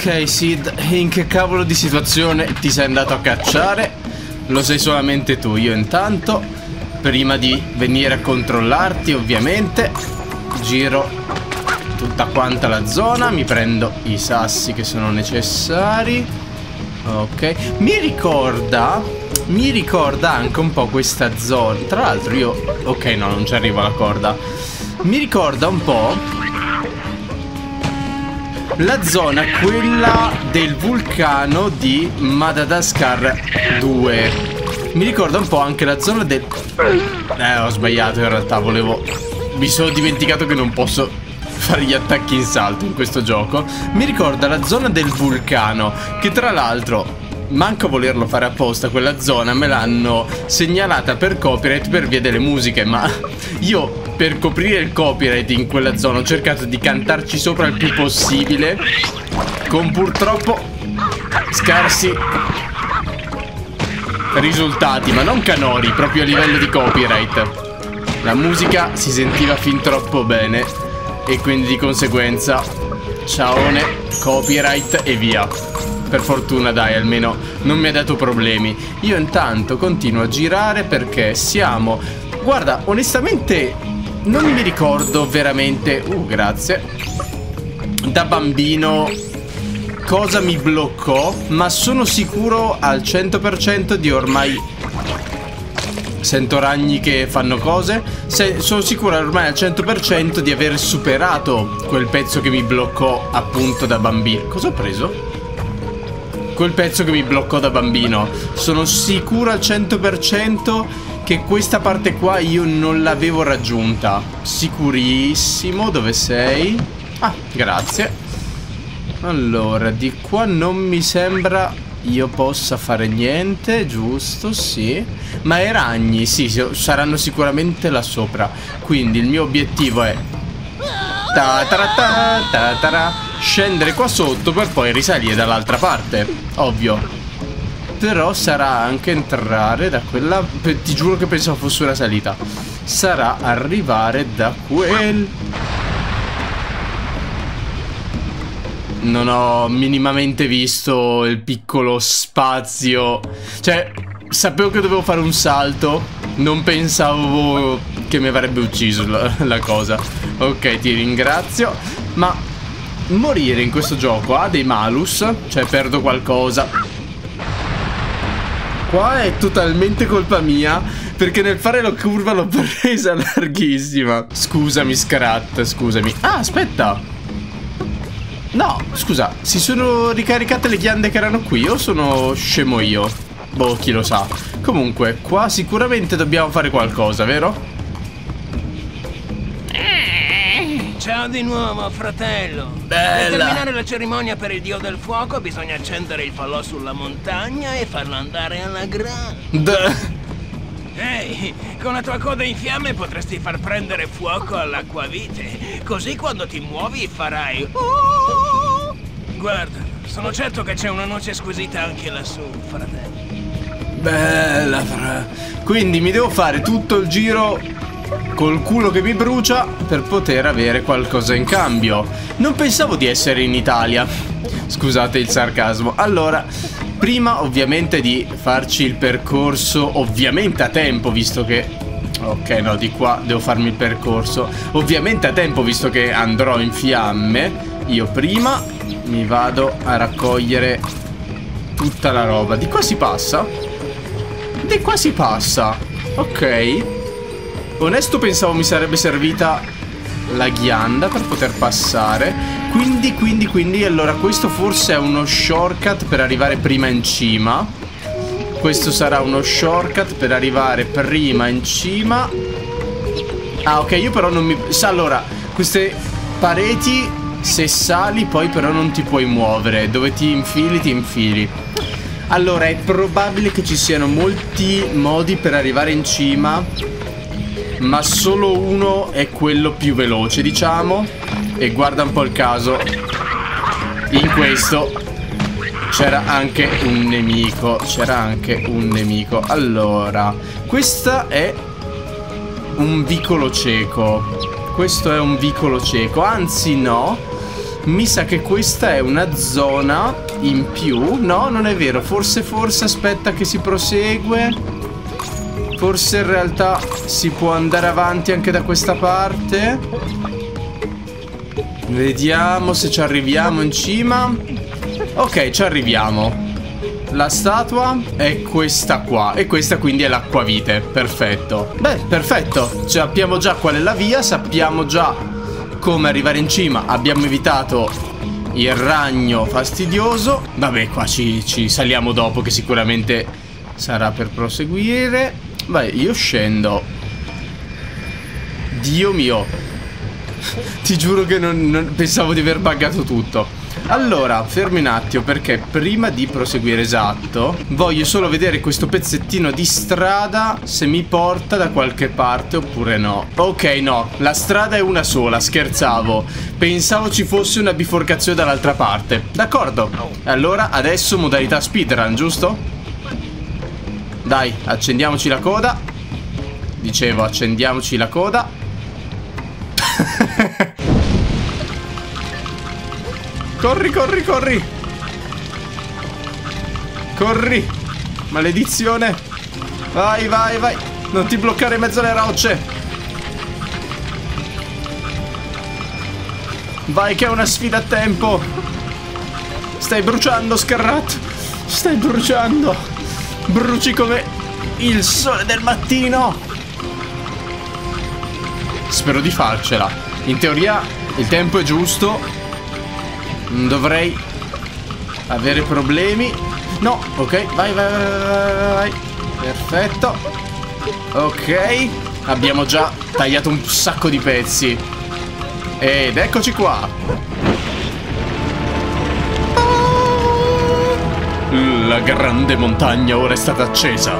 Ok, Sid, in che cavolo di situazione ti sei andato a cacciare? Lo sai solamente tu, io intanto, prima di venire a controllarti ovviamente, giro tutta quanta la zona, mi prendo i sassi che sono necessari. Ok, mi ricorda, mi ricorda anche un po' questa zona, tra l'altro io, ok no, non ci arrivo alla corda, mi ricorda un po' la zona quella del vulcano di Madagascar 2 mi ricorda un po' anche la zona del eh ho sbagliato in realtà volevo mi sono dimenticato che non posso fare gli attacchi in salto in questo gioco. Mi ricorda la zona del vulcano che tra l'altro manco volerlo fare apposta quella zona me l'hanno segnalata per copyright per via delle musiche ma io per coprire il copyright in quella zona ho cercato di cantarci sopra il più possibile con purtroppo scarsi risultati ma non canori proprio a livello di copyright. La musica si sentiva fin troppo bene e quindi di conseguenza ciaone copyright e via per fortuna dai, almeno non mi ha dato problemi. Io intanto continuo a girare perché siamo... Guarda, onestamente non mi ricordo veramente... Uh, grazie. Da bambino cosa mi bloccò, ma sono sicuro al 100% di ormai... Sento ragni che fanno cose. Se, sono sicuro ormai al 100% di aver superato quel pezzo che mi bloccò appunto da bambino. Cosa ho preso? Quel pezzo che mi bloccò da bambino. Sono sicuro al 100% che questa parte qua io non l'avevo raggiunta. Sicurissimo, dove sei? Ah, grazie. Allora, di qua non mi sembra io possa fare niente, giusto? Sì. Ma i ragni, sì, saranno sicuramente là sopra. Quindi il mio obiettivo è... Ta -ta -ta scendere qua sotto per poi risalire dall'altra parte. Ovvio. Però sarà anche entrare da quella... Ti giuro che pensavo fosse una salita. Sarà arrivare da quel... Non ho minimamente visto il piccolo spazio. Cioè, sapevo che dovevo fare un salto. Non pensavo che mi avrebbe ucciso la, la cosa. Ok, ti ringrazio. Ma morire in questo gioco ha dei malus, cioè perdo qualcosa. Qua è totalmente colpa mia, perché nel fare la curva l'ho presa larghissima. Scusami, Scrat, scusami. Ah, aspetta. No, scusa, si sono ricaricate le ghiande che erano qui o sono scemo io? Boh, chi lo sa. Comunque, qua sicuramente dobbiamo fare qualcosa, vero? Ciao di nuovo, fratello. Bella. Per terminare la cerimonia per il dio del fuoco bisogna accendere il falò sulla montagna e farlo andare alla grande. Ehi, con la tua coda in fiamme potresti far prendere fuoco all'acquavite. Così quando ti muovi farai... Uh! Guarda, sono certo che c'è una noce squisita anche lassù, fratello. Bella, fra. Quindi mi devo fare tutto il giro col culo che mi brucia per poter avere qualcosa in cambio. Non pensavo di essere in Italia. Scusate il sarcasmo. Allora, prima ovviamente di farci il percorso, ovviamente a tempo, visto che... Ok, no, di qua devo farmi il percorso. Ovviamente a tempo, visto che andrò in fiamme. Io prima mi vado a raccogliere tutta la roba. Di qua si passa? Di qua si passa. Ok. Onesto pensavo mi sarebbe servita la ghianda per poter passare. Quindi, quindi, quindi Allora questo forse è uno shortcut per arrivare prima in cima. Questo sarà uno shortcut per arrivare prima in cima. Ah ok io però non mi... Allora queste pareti se sali poi però non ti puoi muovere. Dove ti infili ti infili. Allora è probabile che ci siano molti modi per arrivare in cima ma solo uno è quello più veloce, diciamo. E guarda un po' il caso. In questo c'era anche un nemico. C'era anche un nemico. Allora, questa è un vicolo cieco. Questo è un vicolo cieco. Anzi, no. Mi sa che questa è una zona in più. No, non è vero. Forse, forse, aspetta che si prosegue. Forse in realtà si può andare avanti anche da questa parte. Vediamo se ci arriviamo in cima. Ok, ci arriviamo. La statua è questa qua E questa quindi è l'acquavite Perfetto Beh, perfetto Sappiamo già qual è la via Sappiamo già come arrivare in cima. Abbiamo evitato il ragno fastidioso. Vabbè, qua ci, ci saliamo dopo che sicuramente sarà per proseguire. Vai, io scendo. Dio mio. Ti giuro che non, non pensavo di aver buggato tutto. Allora, fermi un attimo perché prima di proseguire esatto Voglio solo vedere questo pezzettino di strada Se mi porta da qualche parte oppure no Ok, no, la strada è una sola, scherzavo Pensavo ci fosse una biforcazione dall'altra parte D'accordo Allora, adesso modalità speedrun, giusto? Dai, accendiamoci la coda Dicevo, accendiamoci la coda Corri, corri, corri. Corri. Maledizione. Vai, vai, vai. Non ti bloccare in mezzo alle rocce. Vai che è una sfida a tempo. Stai bruciando, Scarrat. Stai bruciando. Bruci come il sole del mattino. Spero di farcela. In teoria il tempo è giusto non dovrei avere problemi. No, ok, vai, vai, vai, vai, Perfetto. Ok, abbiamo già tagliato un sacco di pezzi. Ed eccoci qua. La grande montagna ora è stata accesa.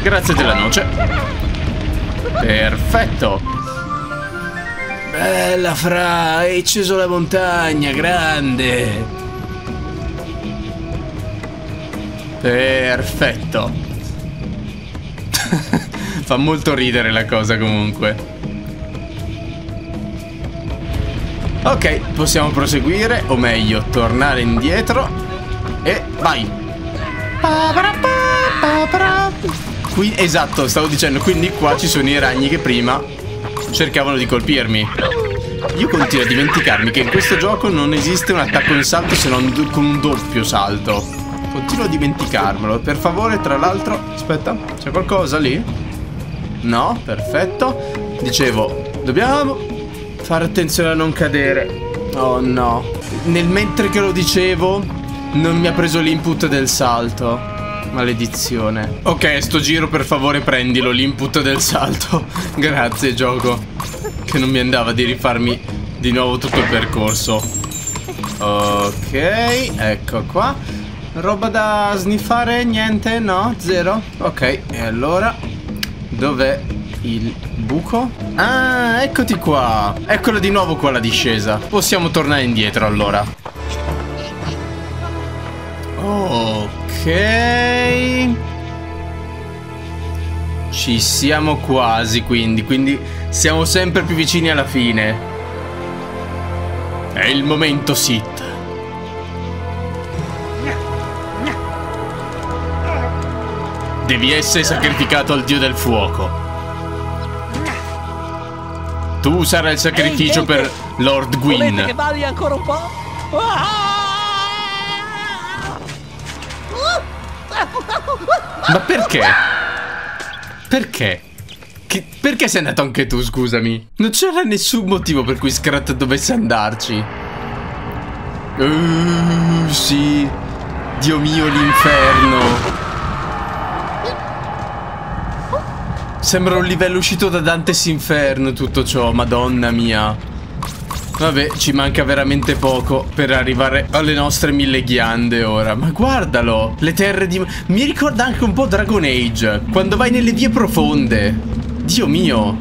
Grazie della noce. Perfetto. Bella fra, hai acceso la montagna, grande. Perfetto. Fa molto ridere la cosa comunque. Ok, possiamo proseguire, o meglio, tornare indietro. E vai. Qui, esatto, stavo dicendo, quindi qua ci sono i ragni che prima cercavano di colpirmi. Io continuo a dimenticarmi che in questo gioco non esiste un attacco in salto se non con un doppio salto. Continuo a dimenticarmelo. Per favore, tra l'altro... Aspetta, c'è qualcosa lì? No, perfetto. Dicevo, dobbiamo fare attenzione a non cadere. Oh no. Nel mentre che lo dicevo, non mi ha preso l'input del salto. Maledizione. Ok, sto giro per favore prendilo, l'input del salto. Grazie, gioco. Che non mi andava di rifarmi di nuovo tutto il percorso. Ok, ecco qua. Roba da sniffare? Niente? No? Zero? Ok, e allora... Dov'è il buco? Ah, eccoti qua. Eccola di nuovo qua la discesa. Possiamo tornare indietro allora. Ok. Ci siamo quasi quindi, quindi siamo sempre più vicini alla fine. È il momento Sith. Devi essere sacrificato al dio del fuoco. Tu sarai il sacrificio Ehi, per Lord Gwyn. Che balli ancora un po'? Ma perché? Perché? Che, perché sei andato anche tu, scusami? Non c'era nessun motivo per cui Scrat dovesse andarci. Uh, sì. Dio mio, l'inferno. Sembra un livello uscito da Dante's Inferno tutto ciò, madonna mia. Vabbè, ci manca veramente poco per arrivare alle nostre mille ghiande ora. Ma guardalo, le terre di... Mi ricorda anche un po' Dragon Age, quando vai nelle vie profonde. Dio mio,